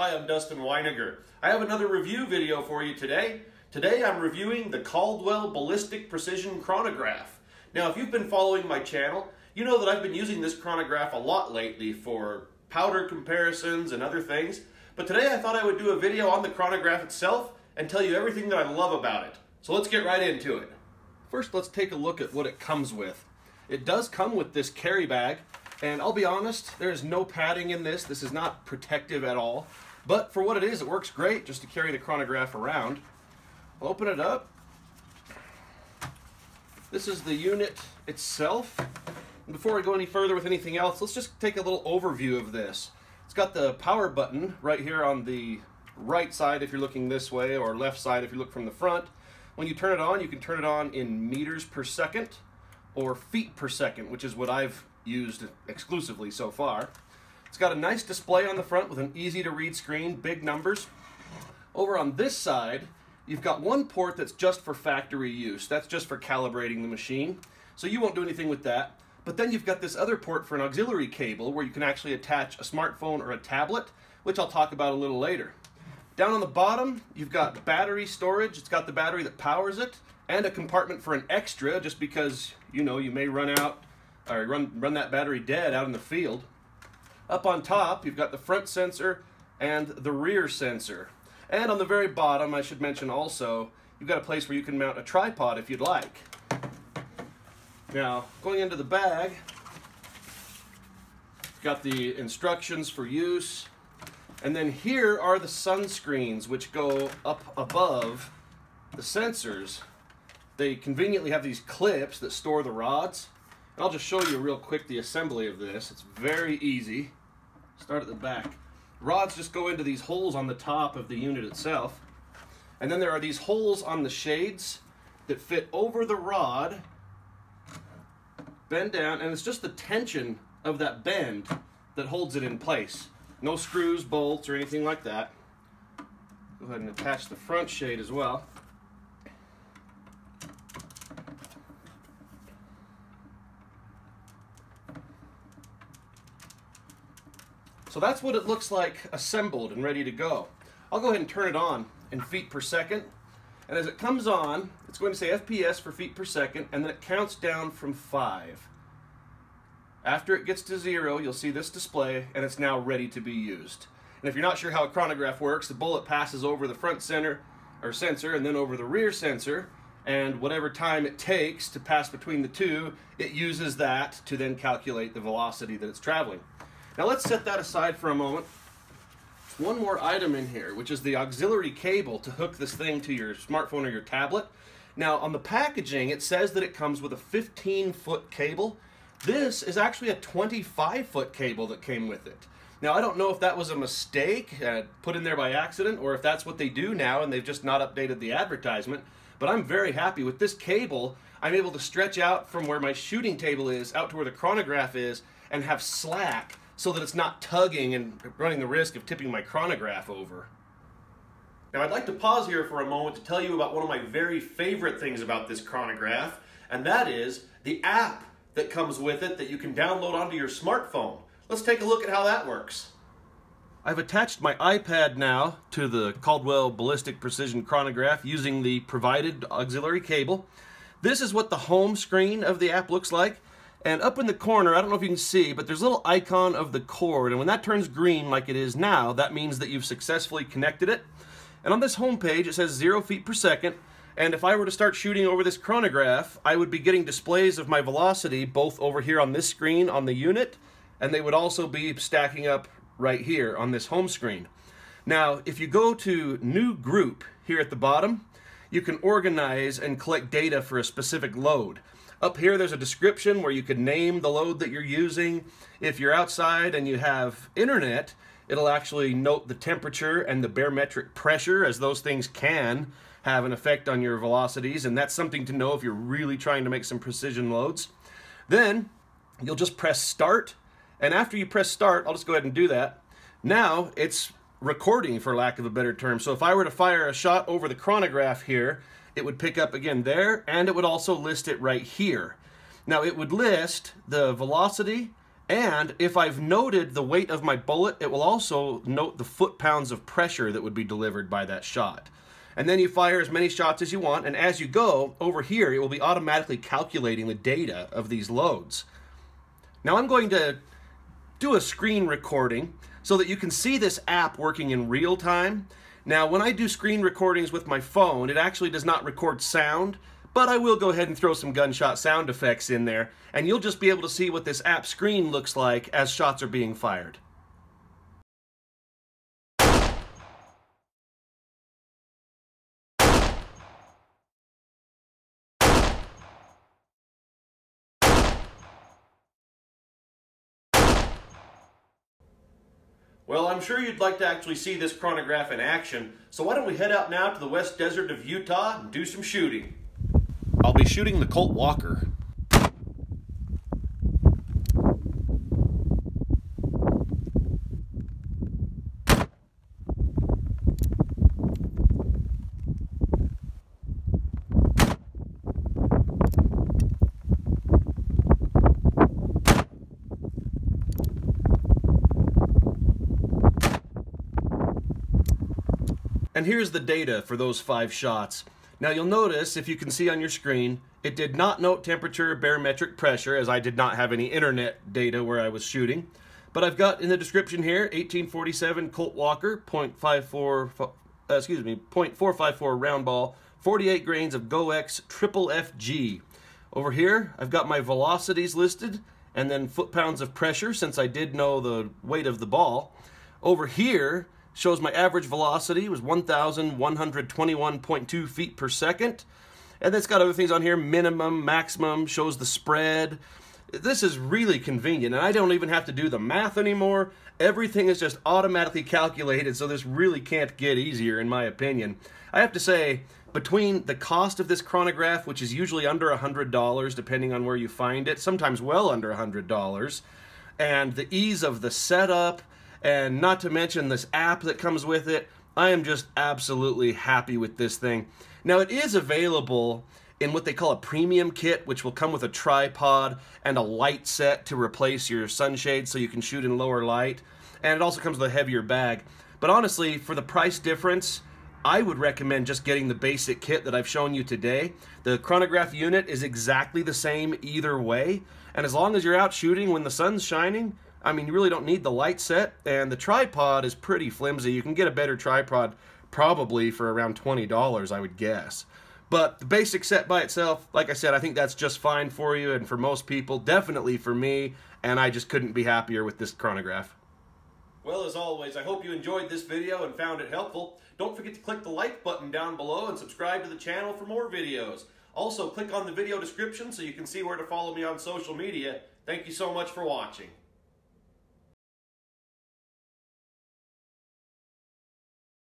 Hi, I'm Dustin Winegar. I have another review video for you today. Today I'm reviewing the Caldwell Ballistic Precision Chronograph. Now if you've been following my channel, you know that I've been using this chronograph a lot lately for powder comparisons and other things. But today I thought I would do a video on the chronograph itself and tell you everything that I love about it. So let's get right into it. First let's take a look at what it comes with. It does come with this carry bag and I'll be honest, there is no padding in this. This is not protective at all. But for what it is, it works great just to carry the chronograph around. I'll open it up. This is the unit itself. And before I go any further with anything else, let's just take a little overview of this. It's got the power button right here on the right side if you're looking this way, or left side if you look from the front. When you turn it on, you can turn it on in meters per second or feet per second, which is what I've used exclusively so far. It's got a nice display on the front with an easy to read screen, big numbers. Over on this side, you've got one port that's just for factory use. That's just for calibrating the machine. So you won't do anything with that. But then you've got this other port for an auxiliary cable where you can actually attach a smartphone or a tablet, which I'll talk about a little later. Down on the bottom, you've got battery storage. It's got the battery that powers it and a compartment for an extra just because, you know, you may run out or run, run that battery dead out in the field. Up on top, you've got the front sensor and the rear sensor. And on the very bottom, I should mention also, you've got a place where you can mount a tripod if you'd like. Now, going into the bag, got the instructions for use. And then here are the sunscreens, which go up above the sensors. They conveniently have these clips that store the rods. And I'll just show you real quick the assembly of this. It's very easy. Start at the back. Rods just go into these holes on the top of the unit itself. And then there are these holes on the shades that fit over the rod, bend down, and it's just the tension of that bend that holds it in place. No screws, bolts, or anything like that. Go ahead and attach the front shade as well. So that's what it looks like assembled and ready to go. I'll go ahead and turn it on in feet per second. And as it comes on, it's going to say FPS for feet per second, and then it counts down from five. After it gets to zero, you'll see this display, and it's now ready to be used. And if you're not sure how a chronograph works, the bullet passes over the front center or sensor and then over the rear sensor, and whatever time it takes to pass between the two, it uses that to then calculate the velocity that it's traveling. Now let's set that aside for a moment. One more item in here, which is the auxiliary cable to hook this thing to your smartphone or your tablet. Now on the packaging, it says that it comes with a 15 foot cable. This is actually a 25 foot cable that came with it. Now I don't know if that was a mistake uh, put in there by accident or if that's what they do now and they've just not updated the advertisement, but I'm very happy with this cable. I'm able to stretch out from where my shooting table is out to where the chronograph is and have slack so that it's not tugging and running the risk of tipping my chronograph over. Now I'd like to pause here for a moment to tell you about one of my very favorite things about this chronograph, and that is the app that comes with it that you can download onto your smartphone. Let's take a look at how that works. I've attached my iPad now to the Caldwell Ballistic Precision Chronograph using the provided auxiliary cable. This is what the home screen of the app looks like. And up in the corner, I don't know if you can see, but there's a little icon of the cord. And when that turns green like it is now, that means that you've successfully connected it. And on this home page, it says zero feet per second. And if I were to start shooting over this chronograph, I would be getting displays of my velocity both over here on this screen on the unit, and they would also be stacking up right here on this home screen. Now, if you go to New Group here at the bottom, you can organize and collect data for a specific load. Up here, there's a description where you can name the load that you're using. If you're outside and you have internet, it'll actually note the temperature and the barometric pressure as those things can have an effect on your velocities and that's something to know if you're really trying to make some precision loads. Then you'll just press start and after you press start, I'll just go ahead and do that. Now it's recording for lack of a better term. So if I were to fire a shot over the chronograph here, it would pick up again there, and it would also list it right here. Now it would list the velocity And if I've noted the weight of my bullet, it will also note the foot-pounds of pressure that would be delivered by that shot. And then you fire as many shots as you want, and as you go, over here, it will be automatically calculating the data of these loads. Now I'm going to do a screen recording so that you can see this app working in real time. Now, when I do screen recordings with my phone, it actually does not record sound, but I will go ahead and throw some gunshot sound effects in there, and you'll just be able to see what this app screen looks like as shots are being fired. Well, I'm sure you'd like to actually see this chronograph in action, so why don't we head out now to the west desert of Utah and do some shooting. I'll be shooting the Colt Walker. And here's the data for those five shots. Now you'll notice, if you can see on your screen, it did not note temperature barometric pressure as I did not have any internet data where I was shooting. But I've got in the description here 1847 Colt Walker, 0.54, uh, excuse me, 0.454 round ball, 48 grains of GOEX triple FG. Over here, I've got my velocities listed and then foot-pounds of pressure since I did know the weight of the ball. Over here, shows my average velocity was 1,121.2 feet per second. And it's got other things on here, minimum, maximum, shows the spread. This is really convenient, and I don't even have to do the math anymore. Everything is just automatically calculated, so this really can't get easier, in my opinion. I have to say, between the cost of this chronograph, which is usually under $100 depending on where you find it, sometimes well under $100, and the ease of the setup, and not to mention this app that comes with it. I am just absolutely happy with this thing. Now it is available in what they call a premium kit, which will come with a tripod and a light set to replace your sunshade so you can shoot in lower light. And it also comes with a heavier bag. But honestly, for the price difference, I would recommend just getting the basic kit that I've shown you today. The chronograph unit is exactly the same either way. And as long as you're out shooting when the sun's shining, I mean, you really don't need the light set, and the tripod is pretty flimsy. You can get a better tripod probably for around $20, I would guess. But the basic set by itself, like I said, I think that's just fine for you and for most people, definitely for me, and I just couldn't be happier with this chronograph. Well, as always, I hope you enjoyed this video and found it helpful. Don't forget to click the like button down below and subscribe to the channel for more videos. Also, click on the video description so you can see where to follow me on social media. Thank you so much for watching.